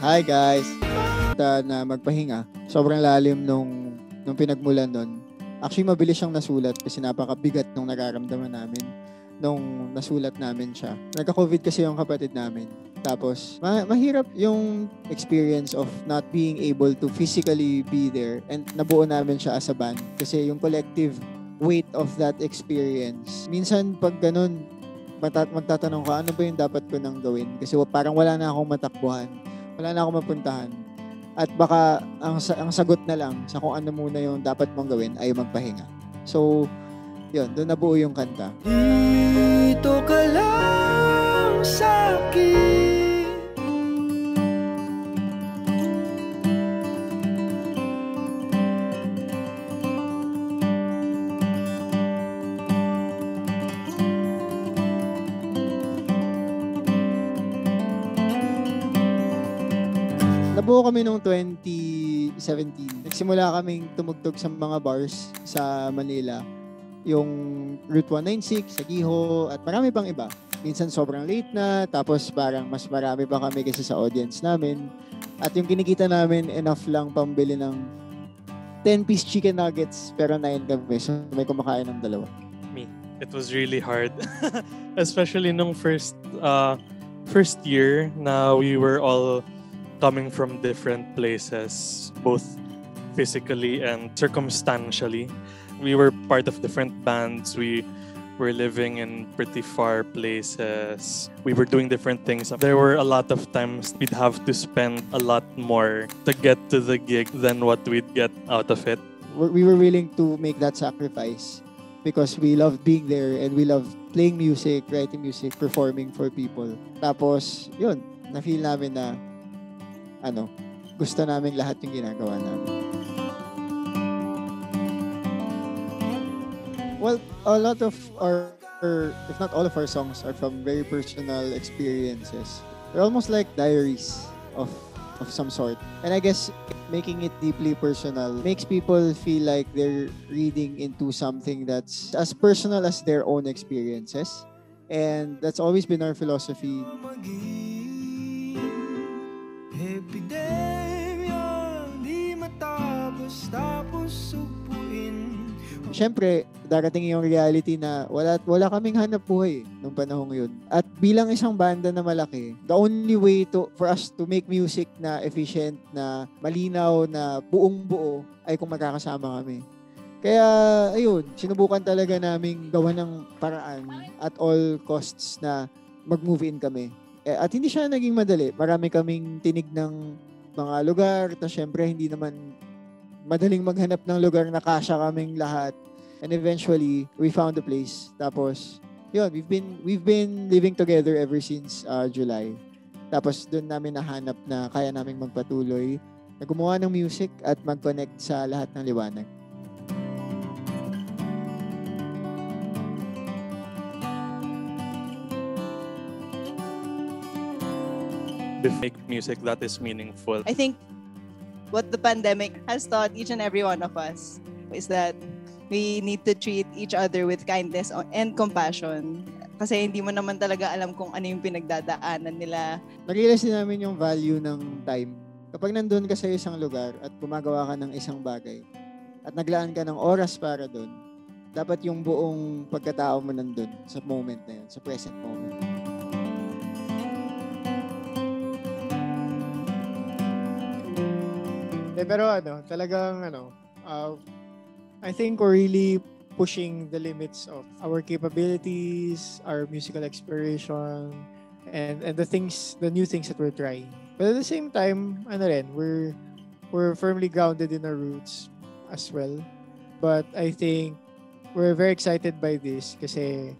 Hi guys! Ta na magpahinga. Sobrang lalim nung, nung pinagmulan nun. Actually, mabilis siyang nasulat kasi napakabigat nung nararamdaman namin nung nasulat namin siya. Nagka-COVID kasi yung kapatid namin. Tapos, ma- mahirap yung experience of not being able to physically be there and nabuo namin siya as a band. Kasi yung collective weight of that experience. Minsan, pag ganun, matat- magtatanong ka, ano ba yung dapat ko nang gawin? Kasi parang wala na akong matakbuhan wala na akong mapuntahan. At baka ang, ang sagot na lang sa kung ano muna yung dapat mong gawin ay magpahinga. So, yun, doon nabuo yung kanta. Dito Nabuo kami noong 2017. Nagsimula kaming tumugtog sa mga bars sa Manila. Yung Route 196, sa Giho, at marami pang iba. Minsan sobrang late na, tapos parang mas marami pa kami kasi sa audience namin. At yung kinikita namin, enough lang pambili ng 10-piece chicken nuggets, pero 9 kami. So may kumakain ng dalawa. Me. It was really hard. Especially nung first uh, first year na we were all coming from different places, both physically and circumstantially. We were part of different bands. We were living in pretty far places. We were doing different things. There were a lot of times we'd have to spend a lot more to get to the gig than what we'd get out of it. We were willing to make that sacrifice because we loved being there and we loved playing music, writing music, performing for people. Tapos, yun, na-feel namin na ano, gusto namin lahat yung ginagawa namin. Well, a lot of our, or if not all of our songs are from very personal experiences. They're almost like diaries of of some sort. And I guess making it deeply personal makes people feel like they're reading into something that's as personal as their own experiences. And that's always been our philosophy. Siyempre, darating yung reality na wala, wala kaming hanap buhay nung panahong yun. At bilang isang banda na malaki, the only way to for us to make music na efficient, na malinaw, na buong buo, ay kung magkakasama kami. Kaya, ayun, sinubukan talaga namin gawa ng paraan at all costs na mag-move in kami. Eh, at hindi siya naging madali. Marami kaming tinig ng mga lugar. Tapos syempre, hindi naman madaling maghanap ng lugar na kasya kaming lahat. And eventually, we found a place. Tapos, yun, we've been, we've been living together ever since uh, July. Tapos, doon namin nahanap na kaya naming magpatuloy na gumawa ng music at mag-connect sa lahat ng liwanag. make music that is meaningful. I think what the pandemic has taught each and every one of us is that we need to treat each other with kindness and compassion. Kasi hindi mo naman talaga alam kung ano yung pinagdadaanan nila. Narealize din namin yung value ng time. Kapag nandun ka sa isang lugar at gumagawa ka ng isang bagay at naglaan ka ng oras para doon, dapat yung buong pagkatao mo nandun sa moment na yun, sa present moment. Eh, pero ano, talagang ano, uh, I think we're really pushing the limits of our capabilities, our musical exploration, and and the things, the new things that we're trying. But at the same time, ano rin, we're we're firmly grounded in our roots as well. But I think we're very excited by this kasi